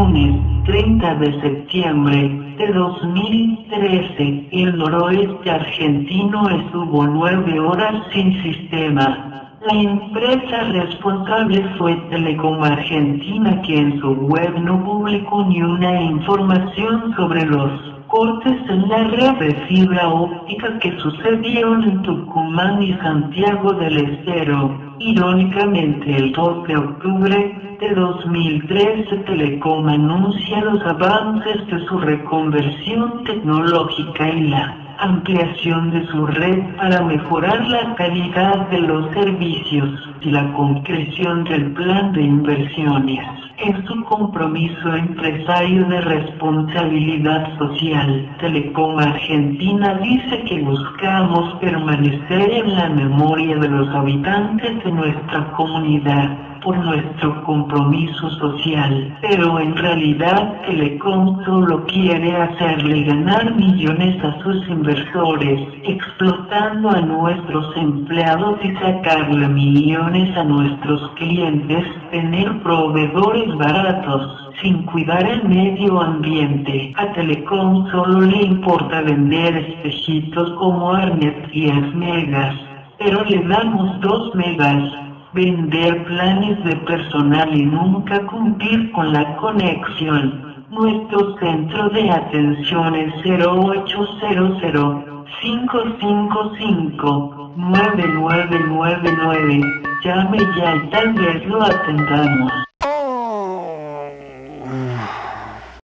lunes 30 de septiembre de 2013, el noroeste argentino estuvo nueve horas sin sistema. La empresa responsable fue Telecom Argentina que en su web no publicó ni una información sobre los cortes en la red de fibra óptica que sucedieron en Tucumán y Santiago del Estero. Irónicamente, el 2 de octubre de 2013 Telecom anuncia los avances de su reconversión tecnológica y la ampliación de su red para mejorar la calidad de los servicios y la concreción del plan de inversiones. En su compromiso empresario de responsabilidad social, Telecom Argentina dice que buscamos permanecer en la memoria de los habitantes de nuestra comunidad por nuestro compromiso social, pero en realidad Telecom solo quiere hacerle ganar millones a sus inversores, explotando a nuestros empleados y sacarle millones a nuestros clientes, tener proveedores baratos, sin cuidar el medio ambiente. A Telecom solo le importa vender espejitos como Arnet y Esmegas, pero le damos dos megas vender planes de personal y nunca cumplir con la conexión. Nuestro centro de atención es 0800 555 9999. Llame ya y tal vez lo atendamos.